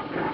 Thank you.